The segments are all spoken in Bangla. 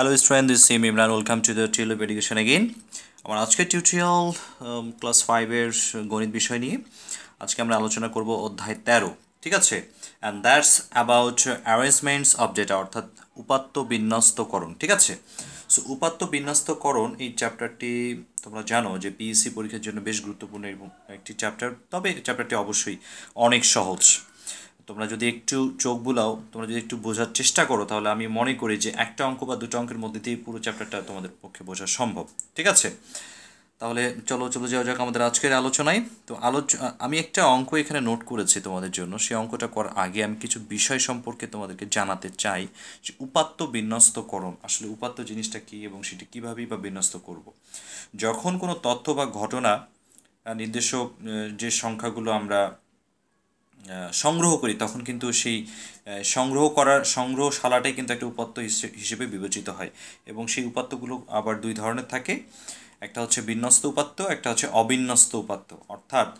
Hello student this same Imran welcome to the tool of education again আমার আজকের টিউটোরিয়াল ক্লাস ফাইভের গণিত বিষয় নিয়ে আজকে আমরা আলোচনা করব অধ্যায় তেরো, ঠিক আছে? And that's about arrangements of data অর্থাৎ উপাত্ত বিন্যস্তকরণ, ঠিক আছে? সো উপাত্ত বিন্যস্তকরণ এই চ্যাপ্টারটি তোমরা জানো যে পিএসসি পরীক্ষার জন্য বেশ গুরুত্বপূর্ণ এবং একটি চ্যাপ্টার তবে চ্যাপ্টারটি অবশ্যই অনেক সহজ। তোমরা যদি একটু চোখ বুলাও, তোমরা যদি একটু বোঝার চেষ্টা করো, তাহলে আমি মনে করি যে একটা অঙ্ক বা দুটো অঙ্কের মধ্যে দিয়ে পুরো চ্যাপ্টারটা তোমাদের পক্ষে বোঝা সম্ভব। ঠিক আছে? তাহলে চলো, চলে যাওয়া যাক আমাদের আজকের আলোচনায়। তো আলোচ আমি একটা অঙ্ক এখানে নোট করেছি তোমাদের জন্য। সেই অঙ্কটা করার আগে আমি কিছু বিষয় সম্পর্কে তোমাদেরকে জানাতে চাই যে উপাত্ত বিন্যস্তকরণ, আসলে উপাত্ত জিনিসটা কী এবং সেটি কীভাবেই বা বিন্যস্ত করব। যখন কোনো তথ্য বা ঘটনা নির্দেশক যে সংখ্যাগুলো আমরা সংগ্রহ করি, তখন কিন্তু সেই সংগ্রহ করার, সংগ্রহশালাটাই কিন্তু একটা উপাত্ত হিসেবে বিবেচিত হয়। এবং সেই উপাত্তগুলো আবার দুই ধরনের থাকে। একটা হচ্ছে বিন্যস্ত উপাত্ত, একটা হচ্ছে অবিন্যস্ত উপাত্ত। অর্থাৎ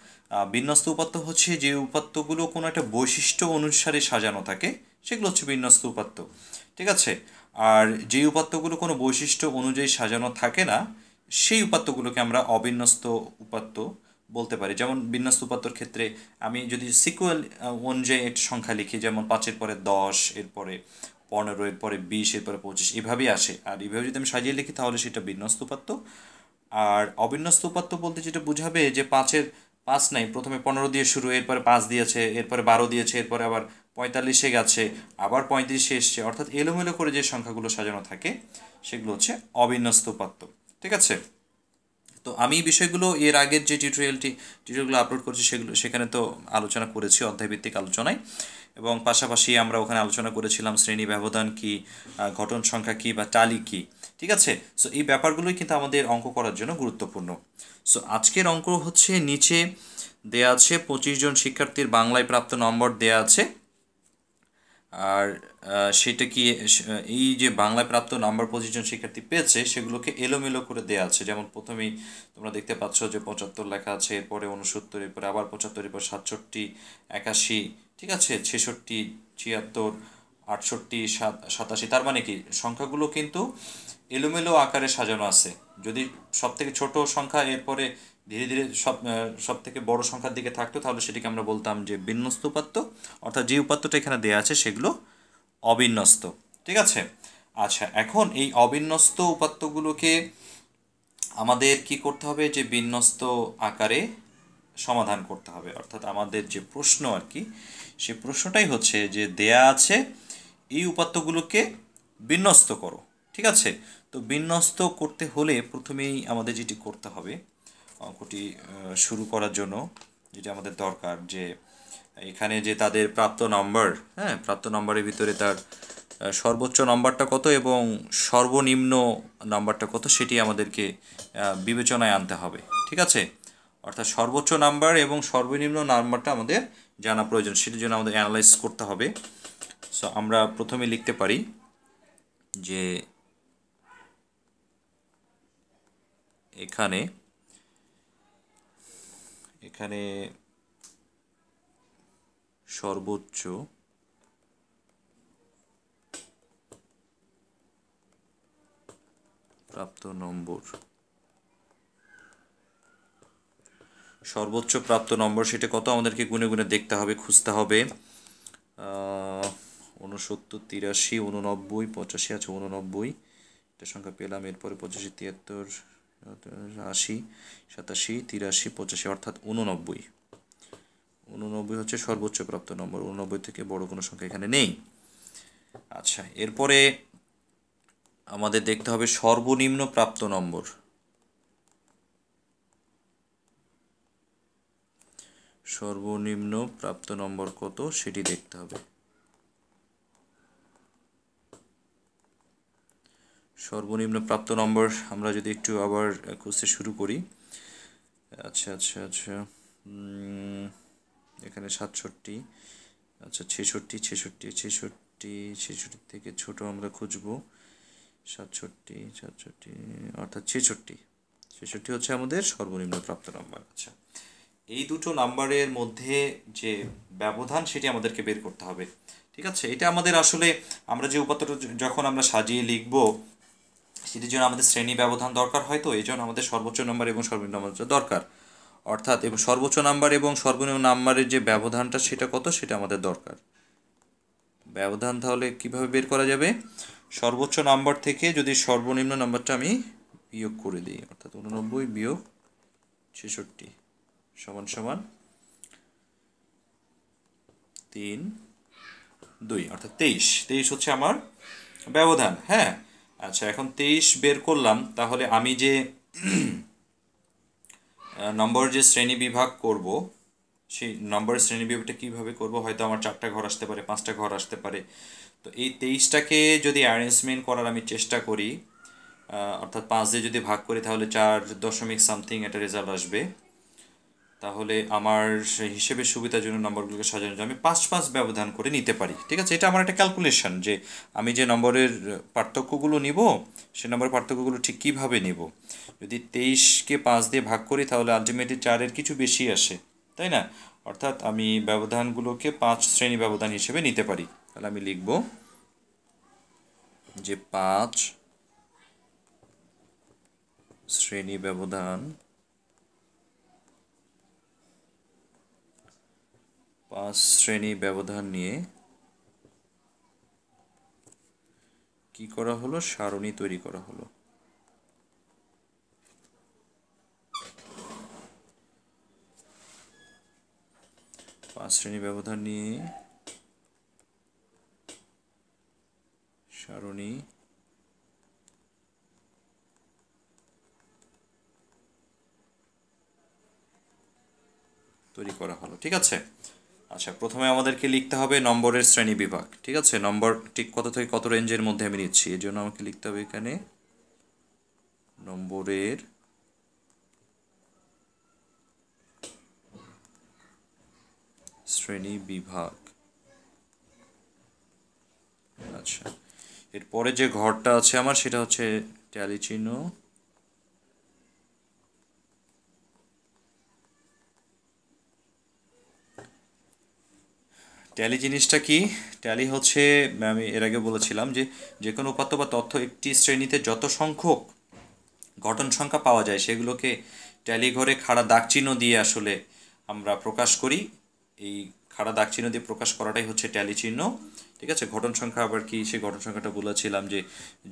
বিন্যস্ত উপাত্ত হচ্ছে যে উপাত্তগুলো কোনো একটা বৈশিষ্ট্য অনুসারে সাজানো থাকে, সেগুলো হচ্ছে বিন্যস্ত উপাত্ত। ঠিক আছে? আর যে উপাত্তগুলো কোনো বৈশিষ্ট্য অনুযায়ী সাজানো থাকে না, সেই উপাত্তগুলোকে আমরা অবিন্যস্ত উপাত্ত বলতে পারি। যেমন বিন্যস্ত উপাত্তর ক্ষেত্রে আমি যদি সিকুয়াল অনুযায়ী একটা সংখ্যা লিখি, যেমন পাঁচের পরে দশ, এরপরে পনেরো, এরপরে বিশ, এরপরে পঁচিশ, এভাবেই আসে। আর এভাবে যদি আমি সাজিয়ে লিখি, তাহলে সেটা বিন্যস্ত উপাত্ত। আর অবিন্যস্ত উপাত্ত বলতে যেটা বুঝাবে, যে পাঁচের পাঁচ নাই, প্রথমে পনেরো দিয়ে শুরু, এরপরে পাঁচ দিয়েছে, এরপরে বারো দিয়েছে, এরপরে আবার পঁয়তাল্লিশে গেছে, আবার পঁয়ত্রিশে এসছে। অর্থাৎ এলোমেলো করে যে সংখ্যাগুলো সাজানো থাকে, সেগুলো হচ্ছে অবিন্যস্ত উপাত্ত। ঠিক আছে? তো আমি বিষয়গুলো এর আগের যে টিউটোরিয়ালটি টিউটোরিয়ালগুলো আপলোড করছি সেগুলো, সেখানে তো আলোচনা করেছি, অধ্যায়ভিত্তিক আলোচনায়। এবং পাশাপাশি আমরা ওখানে আলোচনা করেছিলাম শ্রেণি ব্যবধান কি ঘটন সংখ্যা কি বা টালি কি, ঠিক আছে? সো এই ব্যাপারগুলোই কিন্তু আমাদের অঙ্ক করার জন্য গুরুত্বপূর্ণ। সো আজকের অঙ্ক হচ্ছে নিচে দেয়া আছে, পঁচিশ জন শিক্ষার্থীর বাংলায় প্রাপ্ত নম্বর দেয়া আছে। আর সেটা কি, এই যে বাংলায় প্রাপ্ত নাম্বার পঁচিশ জন শিক্ষার্থী পেয়েছে, সেগুলোকে এলোমেলো করে দেওয়া আছে। যেমন প্রথমেই তোমরা দেখতে পাচ্ছ যে পঁচাত্তর লেখা আছে, এরপরে উনসত্তর, এরপরে আবার পঁচাত্তর, এরপর সাতষট্টি, একাশি, ঠিক আছে? ছেষট্টি, ছিয়াত্তর, আটষট্টি, সাত, সাতাশি। তার মানে কি, সংখ্যাগুলো কিন্তু এলোমেলো আকারে সাজানো আছে। যদি সব থেকে ছোট সংখ্যা, এরপরে ধীরে ধীরে সব সব থেকে বড় সংখ্যার দিকে থাকতো, তাহলে সেটিকে আমরা বলতাম যে বিন্যস্ত উপাত্ত। অর্থাৎ যে উপাত্তটা এখানে দেওয়া আছে সেগুলো অবিন্যস্ত। ঠিক আছে? আচ্ছা এখন এই অবিন্যস্ত উপাত্তগুলোকে আমাদের কি করতে হবে? যে বিন্যস্ত আকারে সমাধান করতে হবে। অর্থাৎ আমাদের যে প্রশ্ন আর কি, সে প্রশ্নটাই হচ্ছে যে দেয়া আছে এই উপাত্তগুলোকে বিন্যস্ত করো। ঠিক আছে? তো বিন্যস্ত করতে হলে প্রথমেই আমাদের যেটি করতে হবে অঙ্কটি শুরু করার জন্য যেটা আমাদের দরকার যে এখানে যে তাদের প্রাপ্ত নম্বর হ্যাঁ প্রাপ্ত নম্বরের ভিতরে তার সর্বোচ্চ নম্বরটা কত এবং সর্বনিম্ন নাম্বারটা কত সেটি আমাদেরকে বিবেচনায় আনতে হবে, ঠিক আছে? অর্থাৎ সর্বোচ্চ নাম্বার এবং সর্বনিম্ন নাম্বারটা আমাদের জানা প্রয়োজন, সেটির জন্য আমাদের অ্যানালাইজ করতে হবে। সো আমরা প্রথমে লিখতে পারি যে এখানে এখানে সর্বোচ্চ প্রাপ্ত নম্বর। সর্বোচ্চ প্রাপ্ত নম্বর সেটা কত? আমাদেরকে গুনে গুনে দেখতে হবে, খুঁজতে হবে। উনসত্তর তিরাশি উননব্বই পঁচাশি আছে উননব্বই এটা সংখ্যা পেলাম, এরপরে পঁচাশি, তিয়াত্তর আশি, সাতাশি, তিরাশি, পঁচাশি, অর্থাৎ উননব্বই উননব্বই হচ্ছে সর্বোচ্চ প্রাপ্ত নম্বর। উননব্বই থেকে বড় কোনো সংখ্যা এখানে নেই। আচ্ছা এরপরে আমাদের দেখতে হবে সর্বনিম্ন প্রাপ্ত নম্বর। সর্বনিম্ন প্রাপ্ত নম্বর কত সেটি দেখতে হবে। সর্বনিম্ন প্রাপ্ত নম্বর আমরা যদি একটু আবার খুঁজতে শুরু করি। আচ্ছা আচ্ছা আচ্ছা। এখানে সাতষট্টি। আচ্ছা ছেষট্টি ছেষট্টি ছেষট্টি ছেষট্টি থেকে ছোট আমরা খুঁজব। সাতষট্টি সাতষট্টি, অর্থাৎ ছেষট্টি। ছেষট্টি হচ্ছে আমাদের সর্বনিম্ন প্রাপ্ত নম্বর। আচ্ছা এই দুটো নাম্বারের মধ্যে যে ব্যবধান সেটি আমাদেরকে বের করতে হবে। ঠিক আছে? এটা আমাদের আসলে আমরা যে উপাত্তটা যখন আমরা সাজিয়ে লিখব সেটির জন্য আমাদের শ্রেণি ব্যবধান দরকার হয় তো এই জন্য আমাদের সর্বোচ্চ নাম্বার এবং সর্বনিম্ন নাম্বার দরকার। অর্থাৎ এবং সর্বোচ্চ নাম্বার এবং সর্বনিম্ন নাম্বারের যে ব্যবধানটা, সেটা কত? সেটা আমাদের দরকার। ব্যবধান তাহলে কীভাবে বের করা যাবে? সর্বোচ্চ নাম্বার থেকে যদি সর্বনিম্ন নাম্বারটা আমি বিয়োগ করে দিই, অর্থাৎ উননব্বই বিয়োগ ছেষট্টি সমান সমান তিন দুই, অর্থাৎ তেইশ। তেইশ হচ্ছে আমার ব্যবধান হ্যাঁ? আচ্ছা এখন তেইশ বের করলাম, তাহলে আমি যে নম্বর যে শ্রেণি বিভাগ করব, সেই নম্বরের শ্রেণি বিভাগটা কীভাবে করব? হয়তো আমার চারটা ঘর আসতে পারে, পাঁচটা ঘর আসতে পারে। তো এই তেইশটাকে যদি অ্যারেঞ্জমেন্ট করার আমি চেষ্টা করি অর্থাৎ পাঁচ দিয়ে যদি ভাগ করি, তাহলে চার দশমিক সামথিং একটা রেজাল্ট আসবে। তাহলে আমার হিসেবে সুবিধার জন্য নম্বরগুলোকে জন্য আমি পাঁচ পাঁচ ব্যবধান করে নিতে পারি, ঠিক আছে? এটা আমার একটা ক্যালকুলেশন যে আমি যে নম্বরের পার্থক্যগুলো নিব, সে নম্বরের পার্থক্যগুলো ঠিক কীভাবে নিব? যদি তেইশকে পাঁচ দিয়ে ভাগ করি, তাহলে আলটিমেটলি চারের কিছু বেশি আসে, তাই না? অর্থাৎ আমি ব্যবধানগুলোকে পাঁচ শ্রেণি ব্যবধান হিসেবে নিতে পারি। তাহলে আমি লিখব যে পাঁচ শ্রেণি ব্যবধান পাঁচ শ্রেণি ব্যবধান নিয়ে কি করা হলো? সারণী তৈরি করা হলো। পাঁচ শ্রেণি ব্যবধান নিয়ে সারণী তৈরি করা হলো। ঠিক আছে? আচ্ছা প্রথমে আমাদেরকে লিখতে হবে নম্বরের শ্রেণি বিভাগ, ঠিক আছে? নম্বর ঠিক কত থেকে কত রেঞ্জের মধ্যে আমি নিচ্ছি? এই জন্য আমাকে লিখতে হবে এখানে নম্বরের শ্রেণি বিভাগ। আচ্ছা এরপরে যে ঘরটা আছে আমার, সেটা হচ্ছে ট্যালি চিহ্ন। ট্যালি জিনিসটা কি? ট্যালি হচ্ছে, আমি এর আগে বলেছিলাম যে যে কোনো উপাত্ত বা তথ্য একটি শ্রেণীতে যত সংখ্যক গঠন সংখ্যা পাওয়া যায়, সেগুলোকে ট্যালি ঘরে খাড়া দাগচিহ্ন দিয়ে আসলে আমরা প্রকাশ করি। এই খাড়া দাগচিহ্ন দিয়ে প্রকাশ করাটাই হচ্ছে ট্যালি চিহ্ন। ঠিক আছে? ঘটন সংখ্যা আবার কি? সেই ঘটন সংখ্যাটা বলেছিলাম যে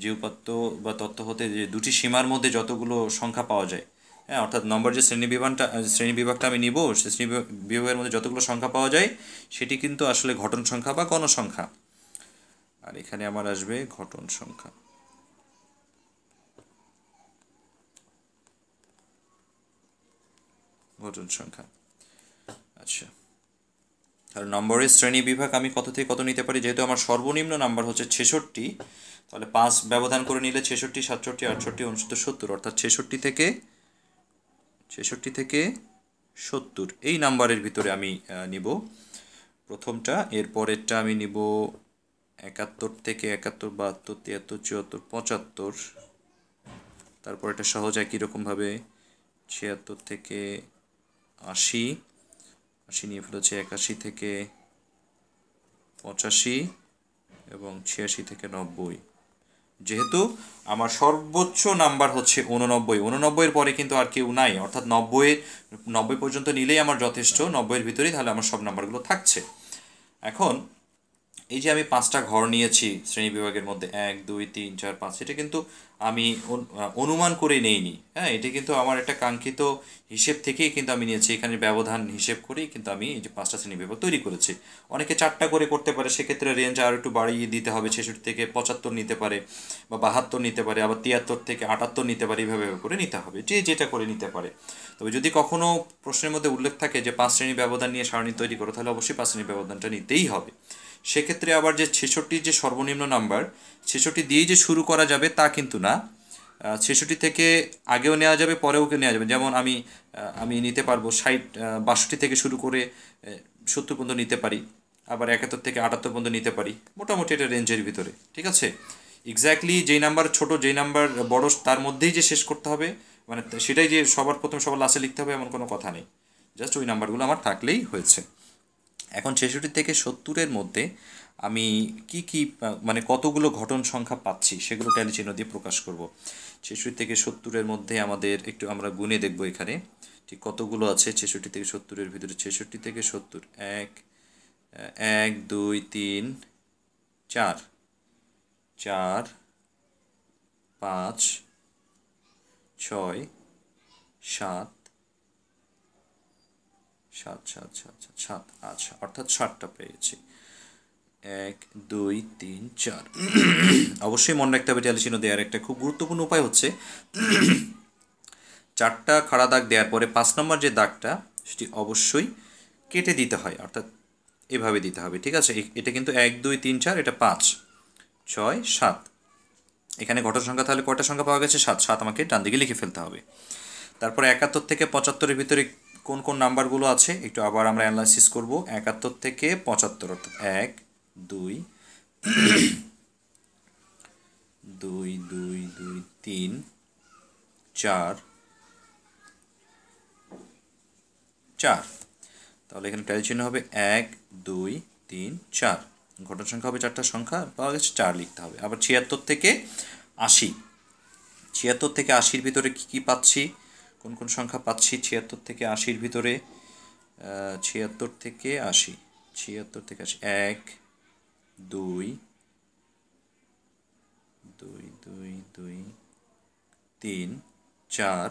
যে উপাত্ত বা তথ্য হতে যে দুটি সীমার মধ্যে যতগুলো সংখ্যা পাওয়া যায় হ্যাঁ অর্থাৎ নম্বর যে শ্রেণি বিভাগটা শ্রেণি বিভাগটা আমি নিব, সে শ্রেণি বিভাগের মধ্যে যতগুলো সংখ্যা পাওয়া যায়, সেটি কিন্তু আসলে ঘটন সংখ্যা বা গণসংখ্যা। আর এখানে আমার আসবে ঘটন সংখ্যা। ঘটন সংখ্যা। আচ্ছা। তাহলে নম্বরের শ্রেণি বিভাগ আমি কত থেকে কত নিতে পারি? যেহেতু আমার সর্বনিম্ন নাম্বার হচ্ছে ছেষট্টি, তাহলে পাঁচ ব্যবধান করে নিলে ছেষট্টি, সাতষট্টি, আটষট্টি, উনসত্তর, সত্তর, অর্থাৎ ছেষট্টি থেকে ছেষট্টি থেকে সত্তর। এই নাম্বারের ভিতরে আমি নিব। প্রথমটা, এরপরেরটা আমি নিব একাত্তর থেকে একাত্তর, বাহাত্তর, তিয়াত্তর, চুয়াত্তর, পঁচাত্তর। তারপর এটা সহজ একই রকমভাবে ছিয়াত্তর থেকে আশি। আশি নিয়ে ফেলেছে একাশি থেকে পঁচাশি এবং ছিয়াশি থেকে নব্বই। যেহেতু আমার সর্বোচ্চ নাম্বার হচ্ছে উননব্বই উননব্বইয়ের পরে কিন্তু আর কেউ নাই, অর্থাৎ নব্বই নব্বই পর্যন্ত নিলেই আমার যথেষ্ট, নব্বইয়ের ভিতরেই তাহলে আমার সব নাম্বারগুলো থাকছে। এখন, এই যে আমি পাঁচটা ঘর নিয়েছি শ্রেণি বিভাগের মধ্যে, এক, দুই, তিন, চার, পাঁচ, এটা কিন্তু আমি অনুমান করে নেইনি। হ্যাঁ এটা কিন্তু আমার একটা কাঙ্ক্ষিত হিসেব থেকেই কিন্তু আমি নিয়েছি। এখানে ব্যবধান হিসেব করেই কিন্তু আমি এই যে পাঁচটা শ্রেণি বিভাগ তৈরি করেছি। অনেকে চারটা করে করতে পারে, সেক্ষেত্রে রেঞ্জ আরও একটু বাড়িয়ে দিতে হবে। ছেষট্টি থেকে পঁচাত্তর নিতে পারে বা বাহাত্তর নিতে পারে, আবার তিয়াত্তর থেকে আটাত্তর নিতে পারে, এইভাবে করে নিতে হবে। যে যেটা করে নিতে পারে। তবে যদি কখনও প্রশ্নের মধ্যে উল্লেখ থাকে যে পাঁচ শ্রেণি ব্যবধান নিয়ে সারণী তৈরি করো, তাহলে অবশ্যই পাঁচ শ্রেণি ব্যবধানটা নিতেই হবে। সেক্ষেত্রে আবার যে ছেষট্টির যে সর্বনিম্ন নাম্বার, ছেষট্টি দিয়েই যে শুরু করা যাবে তা কিন্তু না। ছেষট্টি থেকে আগেও নেওয়া যাবে, পরেও নেওয়া যাবে। যেমন আমি আমি নিতে পারব ষাট বাষট্টি থেকে শুরু করে সত্তর পর্যন্ত নিতে পারি, আবার একাত্তর থেকে আটাত্তর পর্যন্ত নিতে পারি, মোটামুটি এটা রেঞ্জের ভিতরে, ঠিক আছে? এক্স্যাক্টলি যেই নাম্বার ছোট, যেই নাম্বার বড়, তার মধ্যেই যে শেষ করতে হবে মানে সেটাই যে সবার প্রথম সবার লাস্টে লিখতে হবে, এমন কোনো কথা নেই। জাস্ট ওই নাম্বারগুলো আমার থাকলেই হয়েছে। এখন ছেষট্টি থেকে সত্তরের মধ্যে আমি কি কি মানে কতগুলো ঘটন সংখ্যা পাচ্ছি সেগুলো ট্যালি চিহ্ন দিয়ে প্রকাশ করব। ছেষট্টি থেকে সত্তরের মধ্যে আমাদের একটু আমরা গুনে দেখব এখানে। ঠিক কতগুলো আছে ছেষট্টি থেকে সত্তরের ভিতরে? ছেষট্টি থেকে সত্তর, এক এক, দুই, তিন, চার চার, পাঁচ, ছয়, সাত সাত সাত সাত সাত সাত আচ্ছা অর্থাৎ ষাটটা পেয়েছি। এক, দুই, তিন, চার। অবশ্যই মনে রাখতে হবে ট্যালি চিহ্ন দেওয়ার একটা খুব গুরুত্বপূর্ণ উপায় হচ্ছে, চারটা খাড়া দাগ দেওয়ার পরে পাঁচ নম্বর যে দাগটা, সেটি অবশ্যই কেটে দিতে হয়, অর্থাৎ এভাবে দিতে হবে, ঠিক আছে? এটা কিন্তু এক, দুই, তিন, চার, এটা পাঁচ, ছয়, সাত। এখানে ঘটন সংখ্যা তাহলে কয়টা সংখ্যা পাওয়া গেছে? সাত সাত আমাকে ডান দিকে লিখে ফেলতে হবে। তারপরে একাত্তর থেকে পঁচাত্তরের ভিতরে কোন কোন নাম্বারগুলো আছে, একটু আবার আমরা অ্যানালাইসিস করব। একাত্তর থেকে পঁচাত্তর অর্থাৎ এক, দুই দুই দুই দুই, তিন, চার চার। তাহলে এখানে ট্যালি চিহ্ন হবে এক, দুই, তিন, চার। ঘটন সংখ্যা হবে চারটা সংখ্যা, পাওয়া গেছে চার লিখতে হবে। আবার ছিয়াত্তর থেকে আশি। ছিয়াত্তর থেকে আশির ভিতরে কী কী পাচ্ছি? কোন কোন সংখ্যা পাচ্ছি? ছিয়াত্তর থেকে আশির ভিতরে ছিয়াত্তর থেকে আশি, ছিয়াত্তর থেকে আশি, এক, দুই দুই দুই দুই, তিন, চার।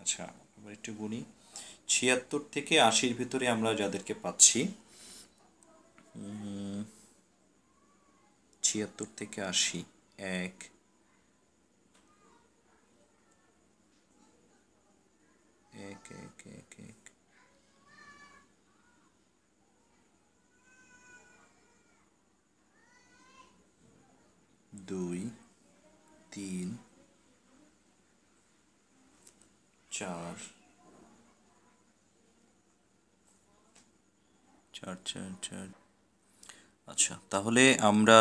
আচ্ছা আবার একটু গুনি। ছিয়াত্তর থেকে আশির ভিতরে আমরা যাদেরকে পাচ্ছি ছিয়াত্তর থেকে আশি, এক এক এক এক দুই, তিন, চার। চার চার চার। আচ্ছা তাহলে আমরা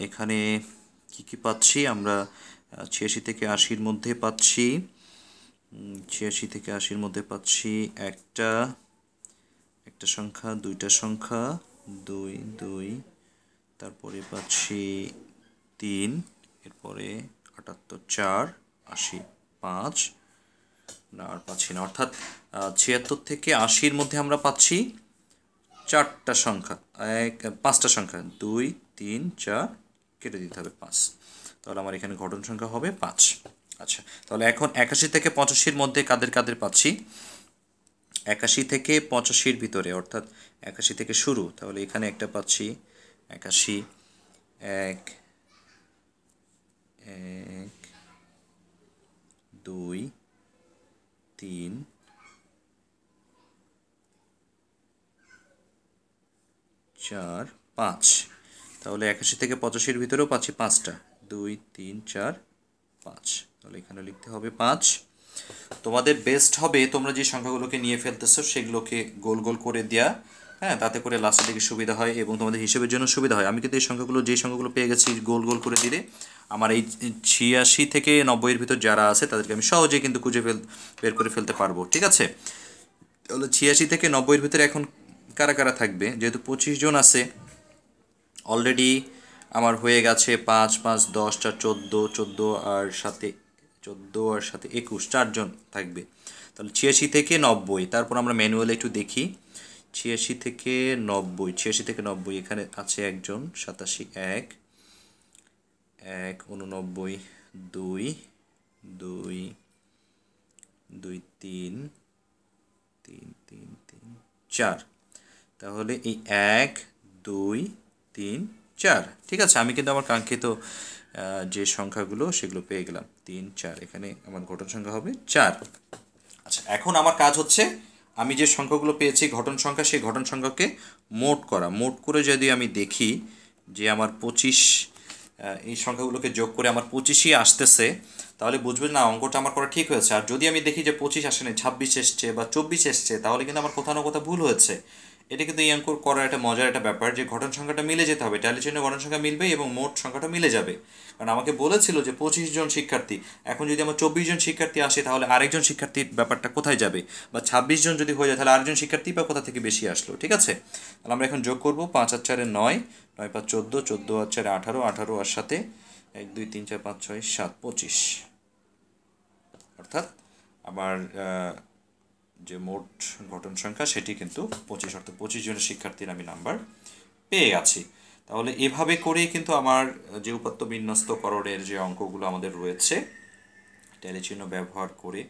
এখানে কি কি পাচ্ছি? আমরা ছিয়াশি থেকে আশির মধ্যে পাচ্ছি। ছিয়াশি থেকে আশির মধ্যে পাচ্ছি একটা একটা সংখ্যা, দুইটা সংখ্যা, দুই দুই। তারপরে পাচ্ছি তিন, এরপরে আটাত্তর চার, আশি পাঁচ, না, আর পাচ্ছি না। অর্থাৎ ছিয়াত্তর থেকে আশির মধ্যে আমরা পাচ্ছি চারটা সংখ্যা, এক, পাঁচটা সংখ্যা। দুই, তিন, চার, কেটে দিতে হবে পাঁচ। তাহলে আমার এখানে ঘটন সংখ্যা হবে পাঁচ। আচ্ছা তাহলে এখন একাশি থেকে পঁচাশির মধ্যে কাদের কাদের পাচ্ছি? একাশি থেকে পঁচাশির ভিতরে, অর্থাৎ একাশি থেকে শুরু। তাহলে এখানে একটা পাচ্ছি, একাশি, এক এক, দুই, তিন, চার, পাঁচ। তাহলে একাশি থেকে পঁচাশির ভিতরেও পাচ্ছি পাঁচটা। দুই, তিন, চার, পাঁচ। তাহলে এখানে লিখতে হবে পাঁচ। তোমাদের বেস্ট হবে তোমরা যে সংখ্যাগুলোকে নিয়ে ফেলতেছো, সেগুলোকে গোল গোল করে দেয়া। হ্যাঁ তাতে করে লাস্টের দিকে সুবিধা হয় এবং তোমাদের হিসেবের জন্য সুবিধা হয়। আমি কিন্তু এই সংখ্যাগুলো যে সংখ্যাগুলো পেয়ে গেছি, গোল গোল করে দিলে আমার এই ছিয়াশি থেকে নব্বইয়ের ভিতর যারা আছে, তাদেরকে আমি সহজেই কিন্তু খুঁজে ফেল, বের করে ফেলতে পারব, ঠিক আছে? তাহলে ছিয়াশি থেকে নব্বইয়ের ভিতরে এখন কারা কারা থাকবে? যেহেতু পঁচিশ জন আছে অলরেডি আমার হয়ে গেছে পাঁচ পাঁচ, দশ, চার, চোদ্দ চোদ্দ আর সাথে, চোদ্দ আর সাথে একুশ চারজন থাকবে। তাহলে ছিয়াশি থেকে নব্বই, তারপর আমরা ম্যানুয়ালি একটু দেখি। ছিয়াশি থেকে নব্বই, ছিয়াশি থেকে নব্বই, এখানে আছে একজন, সাতাশি, এক এক, উননব্বই, দুই দুই দুই, তিন তিন তিন তিন, চার। তাহলে এই এক, দুই, তিন, চার। ঠিক আছে, আমি কিন্তু আমার কাঙ্ক্ষিত যে সংখ্যাগুলো, সেগুলো পেয়ে গেলাম। তিন, চার, এখানে আমার ঘটন সংখ্যা হবে চার। আচ্ছা এখন আমার কাজ হচ্ছে আমি যে সংখ্যাগুলো পেয়েছি, ঘটন সংখ্যা, সেই ঘটন সংখ্যাকে মোট করা। মোট করে যদি আমি দেখি যে আমার পঁচিশ এই সংখ্যাগুলোকে যোগ করে আমার পঁচিশই আসতেছে, তাহলে বুঝবে না, অঙ্কটা আমার করা ঠিক হয়েছে। আর যদি আমি দেখি যে পঁচিশ আসেনি, ছাব্বিশ এসছে বা চব্বিশ এসছে, তাহলে কিন্তু আমার কোথাও না কোথাও ভুল হয়েছে। এটা কিন্তু এই করার একটা মজার একটা ব্যাপার যে ঘটন সংখ্যাটা মিলে যেতে হবে ট্যালি চিহ্ন ঘটন সংখ্যা মিলবে এবং মোট সংখ্যাটা মিলে যাবে। কারণ আমাকে বলেছিল যে পঁচিশ জন শিক্ষার্থী এখন যদি আমার চব্বিশ জন শিক্ষার্থী আসে তাহলে আরেকজন শিক্ষার্থীর ব্যাপারটা কোথায় যাবে? বা ছাব্বিশ জন যদি হয়ে যায় তাহলে আরেকজন শিক্ষার্থী বা কোথা থেকে বেশি আসলো ঠিক আছে? তাহলে আমরা এখন যোগ করব পাঁচ আর চারে নয় নয় পাঁচ চোদ্দ চোদ্দ আর চারে আঠারো আঠারো আর সাথে এক দুই তিন চার পাঁচ ছয় সাত পঁচিশ। অর্থাৎ আহ, যে মোট ঘটন সংখ্যা, সেটি কিন্তু পঁচিশ, অর্থাৎ পঁচিশ জনের শিক্ষার্থীর আমি নাম্বার পেয়ে আছি। তাহলে এভাবে করেই কিন্তু আমার যে উপাত্ত বিন্যস্তকরণের যে অঙ্কগুলো আমাদের রয়েছে টেলিচিহ্ন চিহ্ন ব্যবহার করে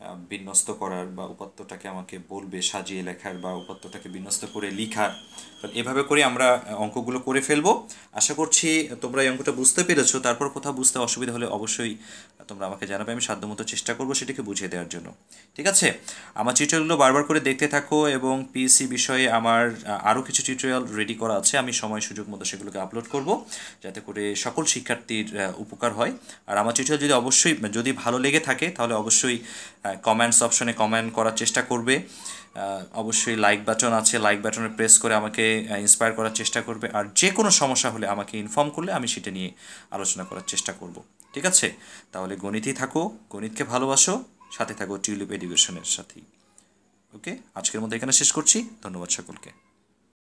বিন্যস্ত করার বা উপাত্তটাকে আমাকে বলবে, সাজিয়ে লেখার বা উপাত্তটাকে বিন্যস্ত করে লিখার। এভাবে করে আমরা অঙ্কগুলো করে ফেলব। আশা করছি তোমরা এই অঙ্কটা বুঝতে পেরেছ। তারপর কোথাও বুঝতে অসুবিধা হলে অবশ্যই তোমরা আমাকে জানাবে। আমি সাধ্যমতো চেষ্টা করব সেটাকে বুঝিয়ে দেওয়ার জন্য। ঠিক আছে? আমার টিউটোরিয়ালগুলো বারবার করে দেখতে থাকো এবং পিএসসি বিষয়ে আমার আরও কিছু টিউটোরিয়াল রেডি করা আছে। আমি সময় সুযোগ মতো সেগুলোকে আপলোড করব যাতে করে সকল শিক্ষার্থীর উপকার হয়। আর আমার টিউটোরিয়াল যদি অবশ্যই, যদি ভালো লেগে থাকে, তাহলে অবশ্যই কমেন্টস অপশনে কমেন্ট করার চেষ্টা করবে। অবশ্যই লাইক বাটন আছে লাইক বাটনে প্রেস করে আমাকে ইন্সপায়ার করার চেষ্টা করবে। আর যে কোনো সমস্যা হলে আমাকে ইনফর্ম করলে আমি সেটা নিয়ে আলোচনা করার চেষ্টা করব। ঠিক আছে? তাহলে গণিতই থাকো, গণিতকে ভালোবাসো, সাথে থাকো টিউলিপ এডুকেশনের সাথেই। ওকে আজকের মতো এখানে শেষ করছি। ধন্যবাদ সকলকে।